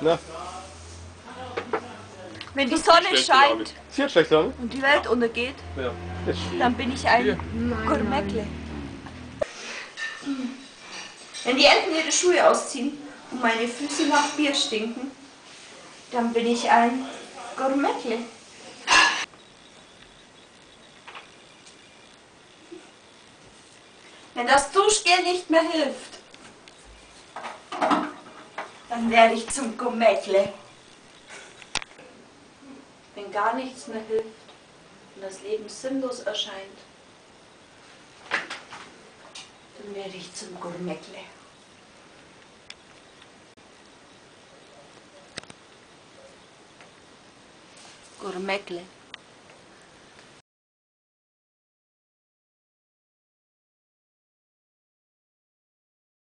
Na, Wenn die Sonne schlechte scheint sie hat schlecht an. und die Welt untergeht, Ja. Dann bin ich ein Gourmetle. Wenn die Enten ihre Schuhe ausziehen und meine Füße nach Bier stinken, dann bin ich ein Gourmetle. Wenn das Duschgel nicht mehr hilft, dann werde ich zum Gourmetle. Wenn gar nichts mehr hilft und das Leben sinnlos erscheint, dann werde ich zum Gourmetle. Gourmetle.